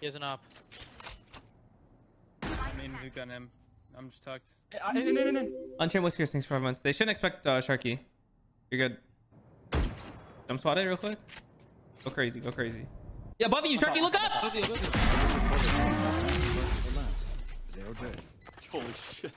He has an op. I mean, who got him? I'm just tucked. In, in, in, in, in. Unchain whiskers, thanks for five months. They shouldn't expect uh, Sharky. You're good. Jump spot it real quick. Go crazy, go crazy. Yeah, above you, Sharky, look up! Holy shit.